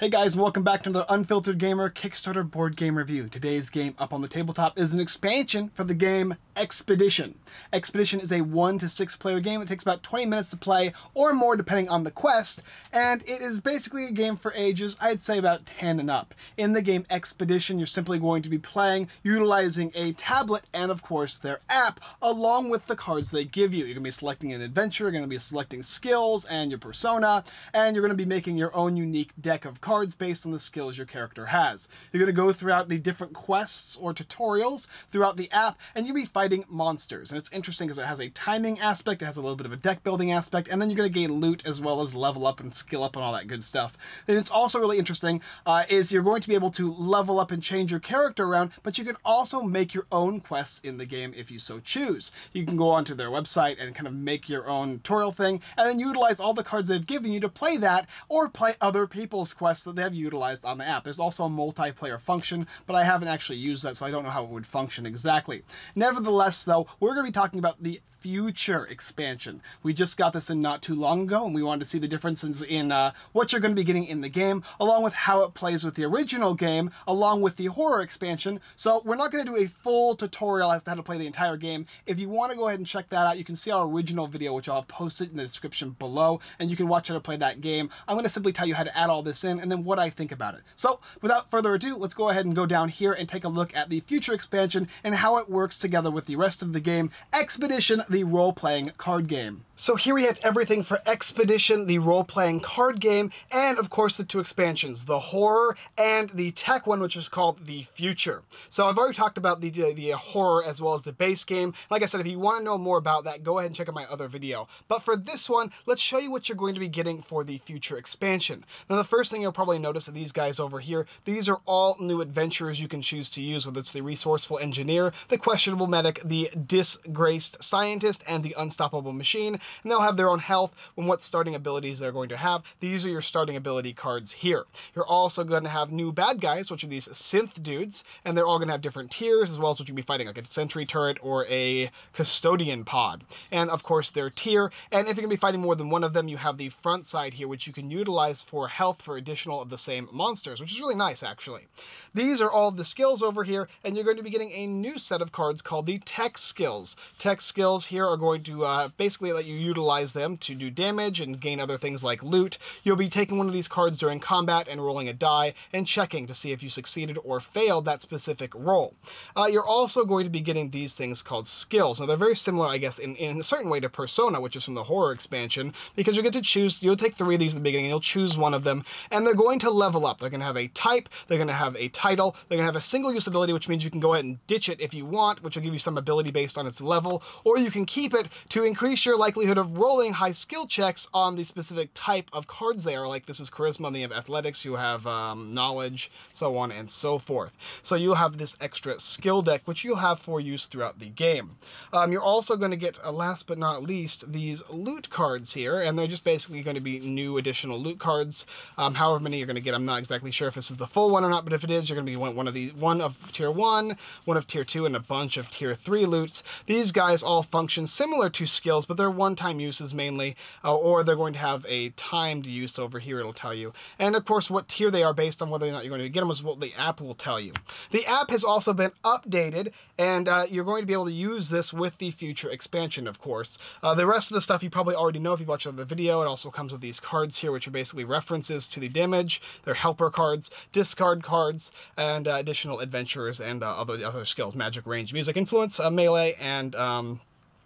Hey guys, welcome back to another Unfiltered Gamer Kickstarter board game review. Today's game up on the tabletop is an expansion for the game Expedition. Expedition is a one to six player game. that takes about 20 minutes to play or more depending on the quest, and it is basically a game for ages, I'd say about 10 and up. In the game Expedition, you're simply going to be playing utilizing a tablet and of course their app along with the cards they give you. You're going to be selecting an adventure, you're going to be selecting skills and your persona, and you're going to be making your own unique deck of cards based on the skills your character has. You're going to go throughout the different quests or tutorials throughout the app, and you'll be fighting monsters. And it's interesting because it has a timing aspect, it has a little bit of a deck building aspect, and then you're going to gain loot as well as level up and skill up and all that good stuff. And it's also really interesting uh, is you're going to be able to level up and change your character around, but you can also make your own quests in the game if you so choose. You can go onto their website and kind of make your own tutorial thing, and then utilize all the cards they've given you to play that, or play other people's quests that they have utilized on the app. There's also a multiplayer function, but I haven't actually used that, so I don't know how it would function exactly. Nevertheless, though, we're going to be talking about the future expansion. We just got this in not too long ago, and we wanted to see the differences in uh, what you're going to be getting in the game, along with how it plays with the original game, along with the horror expansion. So we're not going to do a full tutorial as to how to play the entire game. If you want to go ahead and check that out, you can see our original video, which I'll post it in the description below, and you can watch how to play that game. I'm going to simply tell you how to add all this in, and then what I think about it. So without further ado, let's go ahead and go down here and take a look at the future expansion and how it works together with the rest of the game. Expedition the role-playing card game. So here we have everything for Expedition, the role-playing card game, and of course the two expansions, the horror and the tech one, which is called the future. So I've already talked about the, the, the horror as well as the base game. Like I said, if you want to know more about that, go ahead and check out my other video. But for this one, let's show you what you're going to be getting for the future expansion. Now the first thing you'll probably notice are these guys over here. These are all new adventurers you can choose to use, whether it's the resourceful engineer, the questionable medic, the disgraced scientist, and the unstoppable machine and they'll have their own health and what starting abilities they're going to have. These are your starting ability cards here. You're also going to have new bad guys, which are these synth dudes, and they're all going to have different tiers, as well as what you'll be fighting, like a sentry turret or a custodian pod. And of course, their tier, and if you're going to be fighting more than one of them, you have the front side here, which you can utilize for health for additional of the same monsters, which is really nice, actually. These are all the skills over here, and you're going to be getting a new set of cards called the tech skills. Tech skills here are going to uh, basically let you utilize them to do damage and gain other things like loot. You'll be taking one of these cards during combat and rolling a die and checking to see if you succeeded or failed that specific roll. Uh, you're also going to be getting these things called skills. Now they're very similar, I guess, in, in a certain way to Persona, which is from the horror expansion, because you get to choose, you'll take three of these in the beginning, and you'll choose one of them, and they're going to level up. They're going to have a type, they're going to have a title, they're going to have a single use ability, which means you can go ahead and ditch it if you want, which will give you some ability based on its level, or you can keep it to increase your likelihood of rolling high skill checks on the specific type of cards they are. Like this is charisma, and they have athletics, you have um, knowledge, so on and so forth. So you'll have this extra skill deck, which you'll have for use throughout the game. Um, you're also going to get, uh, last but not least, these loot cards here, and they're just basically going to be new additional loot cards. Um, however many you're going to get, I'm not exactly sure if this is the full one or not, but if it is, you're going to be one of the one of tier one, one of tier two, and a bunch of tier three loots. These guys all function similar to skills, but they're one-time uses mainly, uh, or they're going to have a timed use over here, it'll tell you. And of course, what tier they are based on whether or not you're going to get them is what the app will tell you. The app has also been updated, and uh, you're going to be able to use this with the future expansion, of course. Uh, the rest of the stuff you probably already know if you've watched the video. It also comes with these cards here, which are basically references to the damage. They're helper cards, discard cards, and uh, additional adventurers and uh, other, other skills, magic, range, music, influence, uh, melee, and um,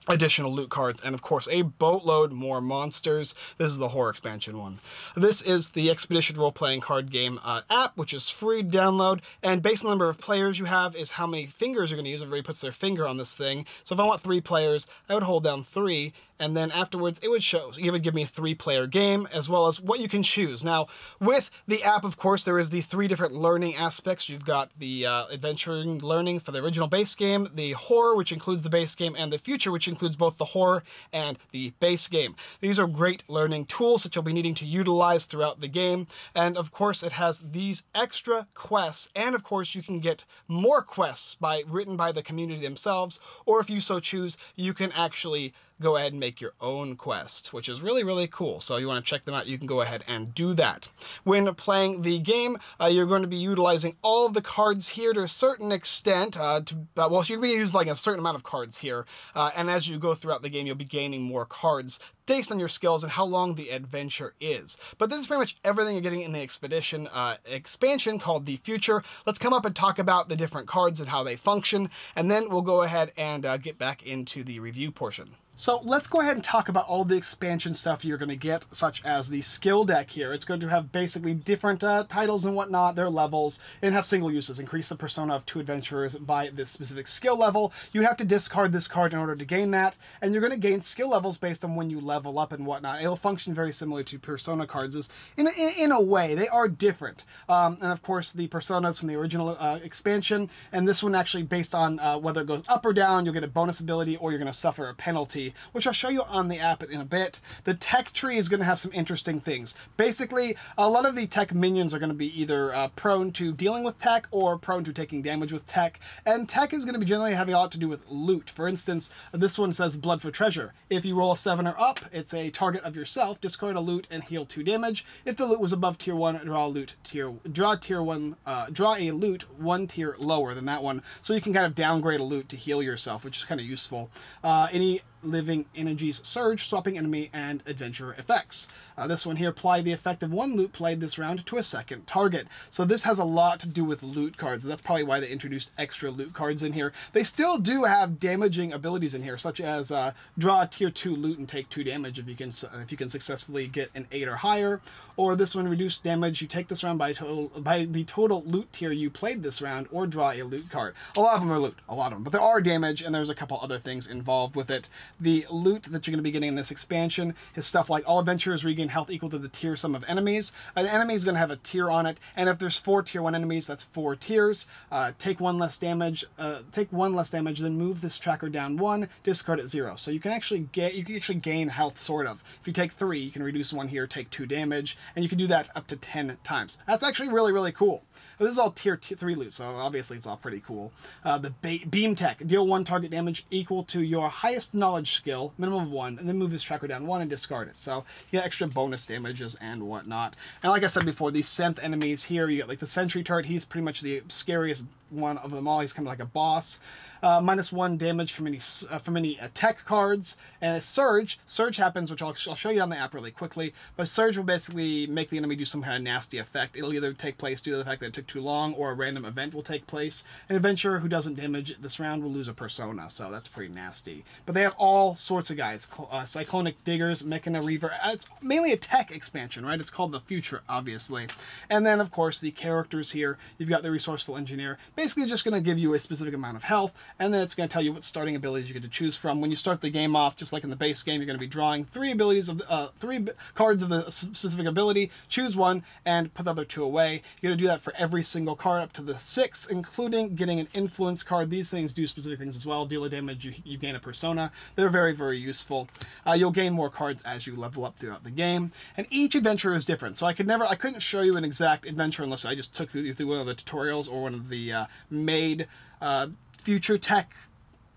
additional loot cards, and of course a boatload more monsters. This is the horror expansion one. This is the Expedition role-playing card game uh, app, which is free to download, and based on the number of players you have is how many fingers you're going to use. Everybody puts their finger on this thing. So if I want three players, I would hold down three, and then afterwards it would show, it would give me a three player game as well as what you can choose. Now with the app of course there is the three different learning aspects. You've got the uh, adventuring learning for the original base game, the horror which includes the base game, and the future which includes both the horror and the base game. These are great learning tools that you'll be needing to utilize throughout the game and of course it has these extra quests and of course you can get more quests by written by the community themselves or if you so choose you can actually go ahead and make your own quest, which is really, really cool. So you want to check them out, you can go ahead and do that. When playing the game, uh, you're going to be utilizing all of the cards here to a certain extent. Uh, to, uh, well, you're going to be using like a certain amount of cards here. Uh, and as you go throughout the game, you'll be gaining more cards based on your skills and how long the adventure is. But this is pretty much everything you're getting in the Expedition uh, expansion called The Future. Let's come up and talk about the different cards and how they function, and then we'll go ahead and uh, get back into the review portion. So let's go ahead and talk about all the expansion stuff you're going to get, such as the skill deck here. It's going to have basically different uh, titles and whatnot, their levels, and have single uses. Increase the persona of two adventurers by this specific skill level. You have to discard this card in order to gain that, and you're going to gain skill levels based on when you level up and whatnot. It'll function very similar to persona cards is in, in, in a way. They are different. Um, and of course, the personas from the original uh, expansion, and this one actually based on uh, whether it goes up or down, you'll get a bonus ability or you're going to suffer a penalty which I'll show you on the app in a bit. The tech tree is going to have some interesting things. Basically, a lot of the tech minions are going to be either uh, prone to dealing with tech or prone to taking damage with tech, and tech is going to be generally having a lot to do with loot. For instance, this one says blood for treasure. If you roll a 7 or up, it's a target of yourself, discard a loot and heal 2 damage. If the loot was above tier 1, draw loot tier draw tier 1 uh, draw a loot one tier lower than that one, so you can kind of downgrade a loot to heal yourself, which is kind of useful. Uh, any living energies surge, swapping enemy and adventurer effects. Uh, this one here, apply the effect of one loot played this round to a second target. So this has a lot to do with loot cards. That's probably why they introduced extra loot cards in here. They still do have damaging abilities in here, such as uh, draw tier 2 loot and take 2 damage if you can if you can successfully get an 8 or higher. Or this one, reduce damage you take this round by total by the total loot tier you played this round, or draw a loot card. A lot of them are loot, a lot of them. But there are damage, and there's a couple other things involved with it. The loot that you're going to be getting in this expansion is stuff like all adventurers regain health equal to the tier sum of enemies. An enemy is going to have a tier on it, and if there's four tier one enemies, that's four tiers. Uh, take one less damage. Uh, take one less damage, then move this tracker down one. Discard at zero. So you can actually get you can actually gain health sort of. If you take three, you can reduce one here, take two damage, and you can do that up to ten times. That's actually really really cool. This is all tier 3 loot, so obviously it's all pretty cool. Uh, the Beam Tech. Deal one target damage equal to your highest knowledge skill, minimum of one, and then move this tracker down one and discard it. So you get extra bonus damages and whatnot. And like I said before, these synth enemies here, you get like the Sentry Turret. He's pretty much the scariest one of them all. He's kind of like a boss uh, minus one damage from any uh, from any attack cards, and a surge. Surge happens, which I'll, I'll show you on the app really quickly. But surge will basically make the enemy do some kind of nasty effect. It'll either take place due to the fact that it took too long, or a random event will take place. An adventurer who doesn't damage this round will lose a persona, so that's pretty nasty. But they have all sorts of guys: uh, cyclonic diggers, Mechana Reaver. Uh, it's mainly a tech expansion, right? It's called the Future, obviously. And then, of course, the characters here. You've got the resourceful engineer, basically just going to give you a specific amount of health and then it's going to tell you what starting abilities you get to choose from. When you start the game off, just like in the base game, you're going to be drawing three abilities of uh, three cards of the specific ability. Choose one and put the other two away. You're going to do that for every single card up to the six, including getting an influence card. These things do specific things as well. Deal a damage, you, you gain a persona. They're very, very useful. Uh, you'll gain more cards as you level up throughout the game, and each adventure is different. So I could never, I couldn't show you an exact adventure unless I just took you through one of the tutorials or one of the uh, made uh, future tech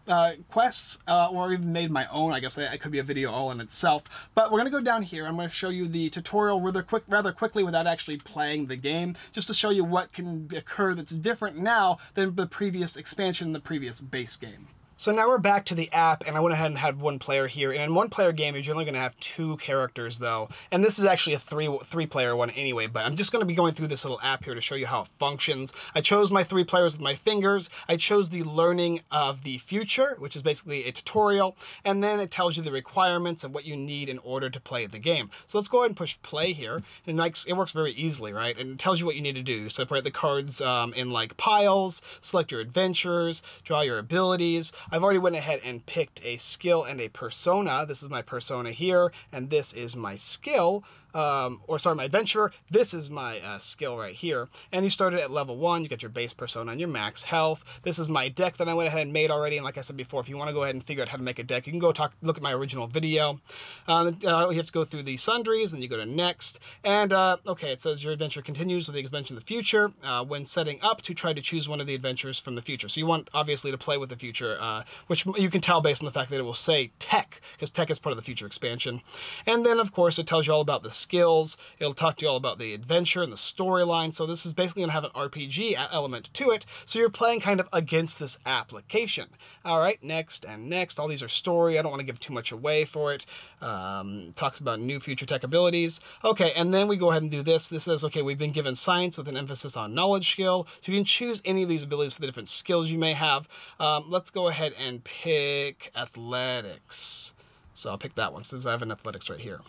uh, quests, uh, or even made my own. I guess it could be a video all in itself. But we're going to go down here. I'm going to show you the tutorial rather, quick, rather quickly without actually playing the game, just to show you what can occur that's different now than the previous expansion, the previous base game. So now we're back to the app, and I went ahead and had one player here. And in one player game, you're generally going to have two characters, though. And this is actually a three three player one anyway, but I'm just going to be going through this little app here to show you how it functions. I chose my three players with my fingers. I chose the Learning of the Future, which is basically a tutorial, and then it tells you the requirements and what you need in order to play the game. So let's go ahead and push play here. And like, it works very easily, right? And it tells you what you need to do. Separate the cards um, in like piles, select your adventures, draw your abilities. I've already went ahead and picked a skill and a persona. This is my persona here, and this is my skill. Um, or sorry, my adventurer. This is my uh, skill right here. And you started at level one. You got your base persona and your max health. This is my deck that I went ahead and made already. And like I said before, if you want to go ahead and figure out how to make a deck, you can go talk, look at my original video. Uh, uh, you have to go through the sundries, and you go to next. And uh, okay, it says your adventure continues with the expansion of the future uh, when setting up to try to choose one of the adventures from the future. So you want obviously to play with the future, uh, which you can tell based on the fact that it will say tech, because tech is part of the future expansion. And then of course it tells you all about the skills. It'll talk to you all about the adventure and the storyline. So this is basically going to have an RPG element to it. So you're playing kind of against this application. All right, next and next. All these are story. I don't want to give too much away for it. Um, talks about new future tech abilities. Okay, and then we go ahead and do this. This says, okay, we've been given science with an emphasis on knowledge skill. So you can choose any of these abilities for the different skills you may have. Um, let's go ahead and pick athletics. So I'll pick that one since I have an athletics right here.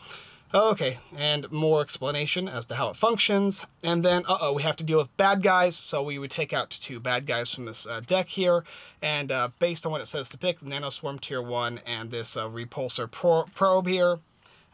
Okay, and more explanation as to how it functions. And then, uh-oh, we have to deal with bad guys, so we would take out two bad guys from this uh, deck here. And uh, based on what it says to pick, Nanoswarm Tier 1 and this uh, Repulsor pro Probe here,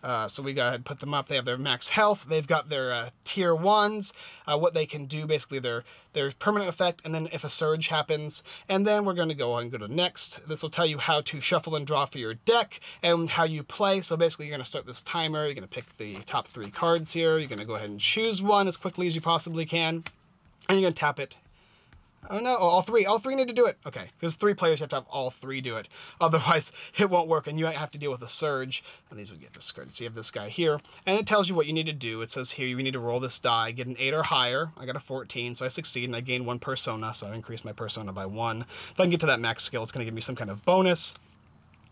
uh, so we go ahead and put them up. They have their max health. They've got their uh, tier ones, uh, what they can do, basically their, their permanent effect, and then if a surge happens. And then we're going to go on and go to next. This will tell you how to shuffle and draw for your deck and how you play. So basically you're going to start this timer. You're going to pick the top three cards here. You're going to go ahead and choose one as quickly as you possibly can. And you're going to tap it Oh no, oh, all three. All three need to do it. Okay, because three players have to have all three do it. Otherwise, it won't work and you might have to deal with a surge. And these would get discarded. So you have this guy here. And it tells you what you need to do. It says here you need to roll this die, get an 8 or higher. I got a 14, so I succeed and I gain one persona. So I increase my persona by one. If I can get to that max skill, it's going to give me some kind of bonus.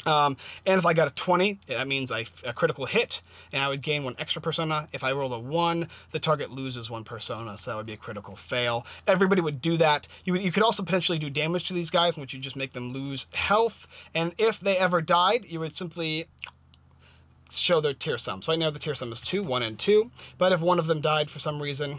Um, and if I got a 20, that means I, a critical hit, and I would gain one extra persona. If I roll a 1, the target loses one persona, so that would be a critical fail. Everybody would do that. You, would, you could also potentially do damage to these guys, which you just make them lose health. And if they ever died, you would simply show their tier sum. So right now the tier sum is 2, 1, and 2. But if one of them died for some reason,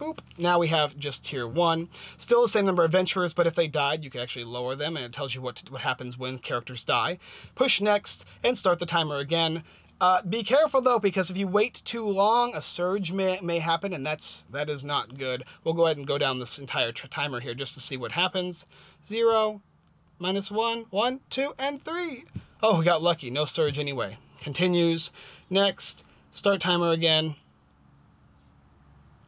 boop. Now we have just tier one. Still the same number of adventurers, but if they died, you can actually lower them, and it tells you what, what happens when characters die. Push next, and start the timer again. Uh, be careful though, because if you wait too long, a surge may, may happen, and that's that is not good. We'll go ahead and go down this entire timer here just to see what happens. Zero, minus one, one, two, and three. Oh, we got lucky. No surge anyway. Continues. Next. Start timer again.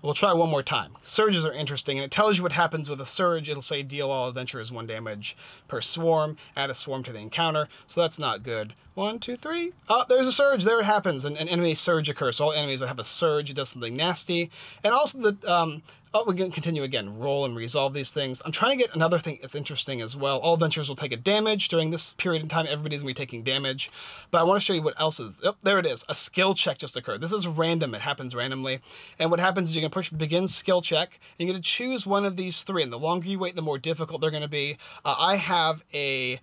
We'll try one more time. Surges are interesting, and it tells you what happens with a surge. It'll say deal all adventurers one damage per swarm, add a swarm to the encounter, so that's not good. One, two, three. Oh, there's a surge. There it happens. An, an enemy surge occurs. So all enemies would have a surge. It does something nasty. And also the um, Oh, we can continue again. Roll and resolve these things. I'm trying to get another thing that's interesting as well. All adventurers will take a damage during this period in time. Everybody's going to be taking damage. But I want to show you what else is. Oh, there it is. A skill check just occurred. This is random. It happens randomly. And what happens is you can push begin skill check. And you're going to choose one of these three. And the longer you wait, the more difficult they're going to be. Uh, I have a,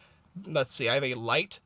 let's see, I have a light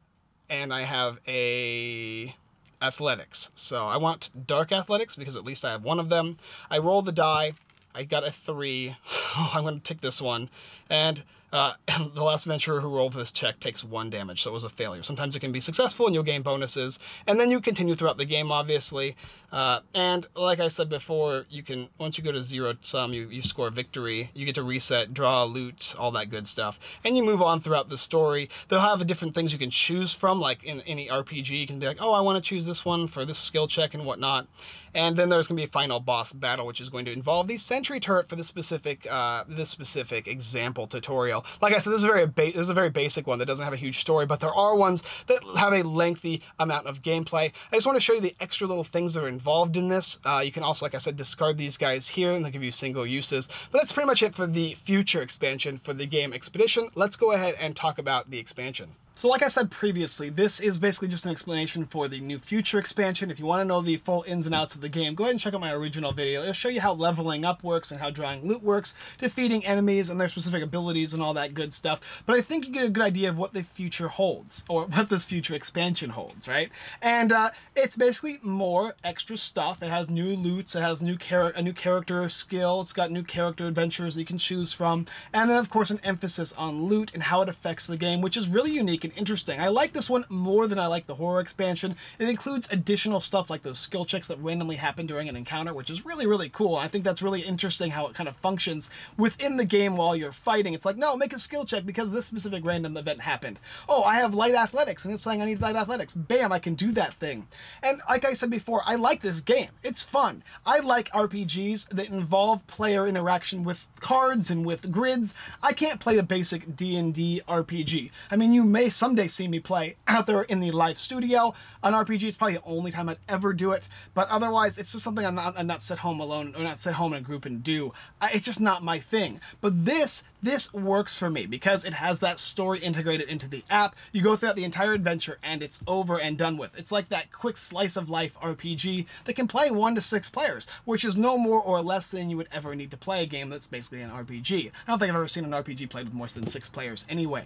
and I have a athletics. So I want dark athletics because at least I have one of them. I roll the die. I got a three, so I'm going to take this one. And uh, the last adventurer who rolled this check takes one damage, so it was a failure. Sometimes it can be successful and you'll gain bonuses, and then you continue throughout the game, obviously. Uh, and like I said before, you can once you go to zero sum, you, you score victory. You get to reset, draw loot, all that good stuff, and you move on throughout the story. They'll have different things you can choose from, like in any RPG, you can be like, oh, I want to choose this one for this skill check and whatnot. And then there's going to be a final boss battle, which is going to involve the sentry turret for this specific uh, this specific example tutorial. Like I said, this is very this is a very basic one that doesn't have a huge story, but there are ones that have a lengthy amount of gameplay. I just want to show you the extra little things that are involved in this. Uh, you can also, like I said, discard these guys here, and they give you single uses. But that's pretty much it for the future expansion for the game Expedition. Let's go ahead and talk about the expansion. So like I said previously, this is basically just an explanation for the new future expansion. If you want to know the full ins and outs of the game, go ahead and check out my original video. It'll show you how leveling up works and how drawing loot works, defeating enemies and their specific abilities and all that good stuff. But I think you get a good idea of what the future holds, or what this future expansion holds, right? And uh, it's basically more extra stuff. It has new loots, it has new a new character skill, it's got new character adventures that you can choose from, and then of course an emphasis on loot and how it affects the game, which is really unique unique and interesting. I like this one more than I like the horror expansion. It includes additional stuff like those skill checks that randomly happen during an encounter, which is really, really cool. I think that's really interesting how it kind of functions within the game while you're fighting. It's like, no, make a skill check because this specific random event happened. Oh, I have light athletics, and it's saying I need light athletics. Bam, I can do that thing. And like I said before, I like this game. It's fun. I like RPGs that involve player interaction with cards and with grids. I can't play a basic D&D RPG. I mean, you may someday see me play out there in the live studio an RPG. It's probably the only time I'd ever do it, but otherwise, it's just something I'm not, I'm not sit home alone or not sit home in a group and do. I, it's just not my thing. But this, this works for me because it has that story integrated into the app. You go throughout the entire adventure and it's over and done with. It's like that quick slice of life RPG that can play one to six players, which is no more or less than you would ever need to play a game that's basically an RPG. I don't think I've ever seen an RPG played with more than six players anyway.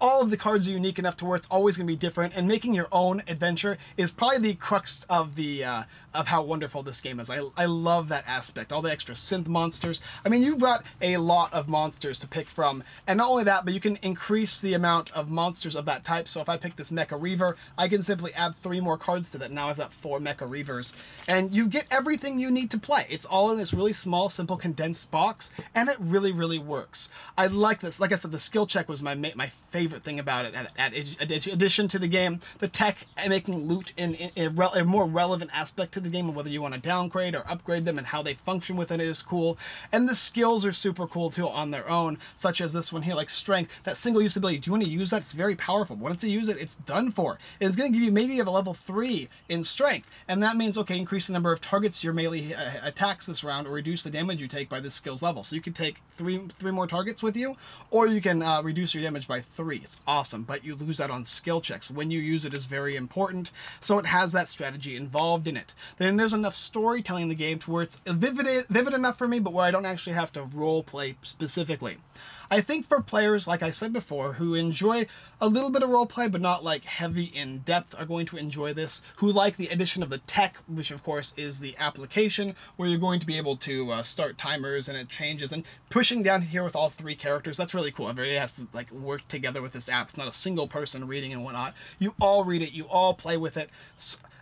All of the cards are unique enough to where it's always going to be different, and making your own adventure is probably the crux of the uh, of how wonderful this game is. I, I love that aspect, all the extra synth monsters. I mean, you've got a lot of monsters to pick from, and not only that, but you can increase the amount of monsters of that type. So if I pick this Mecha Reaver, I can simply add three more cards to that. Now I've got four Mecha Reavers, and you get everything you need to play. It's all in this really small, simple, condensed box, and it really, really works. I like this. Like I said, the skill check was my my favorite thing about it. At, addition to the game, the tech and making loot in, in, in a, a more relevant aspect to the game and whether you want to downgrade or upgrade them and how they function within it is cool. And the skills are super cool too on their own, such as this one here, like strength, that single use ability. Do you want to use that? It's very powerful. Once you use it, it's done for. It's going to give you maybe you have a level three in strength, and that means okay, increase the number of targets your melee uh, attacks this round, or reduce the damage you take by this skills level. So you can take three three more targets with you, or you can uh, reduce your damage by three. It's awesome, but you lose that on skill checks. When you use it is very important, so it has that strategy involved in it. Then there's enough storytelling in the game to where it's vivid, vivid enough for me, but where I don't actually have to role play specifically. I think for players, like I said before, who enjoy a little bit of roleplay but not like heavy in depth are going to enjoy this, who like the addition of the tech, which of course is the application, where you're going to be able to uh, start timers and it changes, and pushing down here with all three characters, that's really cool. Everybody has to like work together with this app. It's not a single person reading and whatnot. You all read it, you all play with it.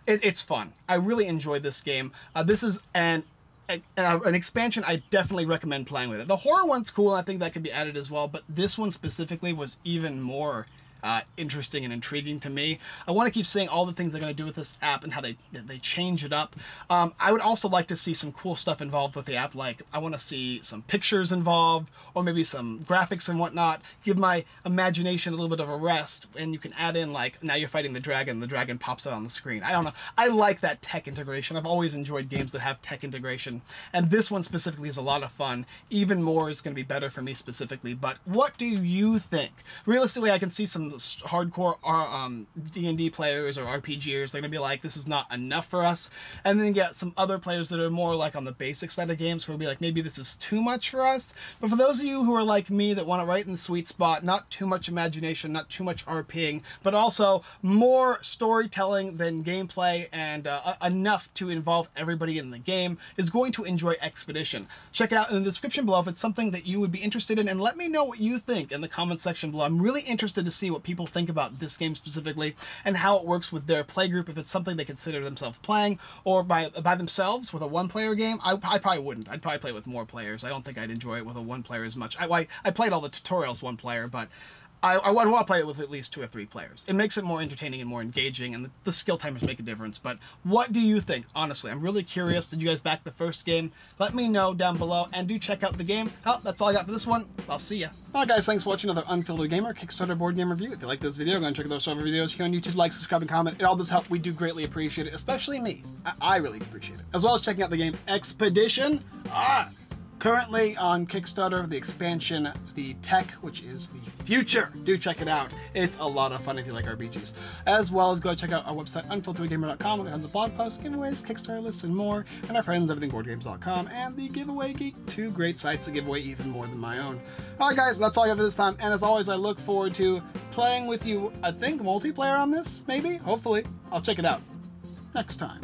It it's fun. I really enjoyed this game. Uh, this is an a, an expansion I definitely recommend playing with it. The horror one's cool, I think that could be added as well, but this one specifically was even more uh, interesting and intriguing to me. I want to keep seeing all the things they're going to do with this app and how they they change it up. Um, I would also like to see some cool stuff involved with the app, like I want to see some pictures involved, or maybe some graphics and whatnot. Give my imagination a little bit of a rest, and you can add in like now you're fighting the dragon, the dragon pops out on the screen. I don't know. I like that tech integration. I've always enjoyed games that have tech integration, and this one specifically is a lot of fun. Even more is going to be better for me specifically. But what do you think? Realistically, I can see some hardcore uh, um, D&D players or RPGers, they're going to be like, this is not enough for us. And then you get some other players that are more like on the basic side of games who will be like, maybe this is too much for us. But for those of you who are like me that want to right in the sweet spot, not too much imagination, not too much RPing, but also more storytelling than gameplay and uh, enough to involve everybody in the game, is going to enjoy Expedition. Check it out in the description below if it's something that you would be interested in, and let me know what you think in the comment section below. I'm really interested to see what people think about this game specifically and how it works with their playgroup, if it's something they consider themselves playing, or by by themselves with a one-player game. I, I probably wouldn't. I'd probably play with more players. I don't think I'd enjoy it with a one player as much. I, I, I played all the tutorials one player, but I, I want to play it with at least two or three players. It makes it more entertaining and more engaging, and the, the, skill timers make a difference. But what do you think? Honestly, I'm really curious. Did you guys back the first game? Let me know down below, and do check out the game. Oh, that's all I got for this one. I'll see ya. Alright guys, thanks for watching another Unfiltered Gamer Kickstarter board game review. If you like this video, go and check out those other videos here on YouTube. Like, subscribe, and comment. It all does help. We do greatly appreciate it, especially me. I, I really appreciate it. As well as checking out the game Expedition. Ah! Currently on Kickstarter, the expansion, the tech, which is the future. Do check it out. It's a lot of fun if you like RPGs. As well as go check out our website, unfilteredgamer.com, where tons of blog posts, giveaways, Kickstarter lists, and more, and our friends, everythingboardgames.com, and the Giveaway Geek, two great sites to give away even more than my own. Alright guys, that's all I have for this time, and as always, I look forward to playing with you, I think, multiplayer on this, maybe? Hopefully. I'll check it out next time.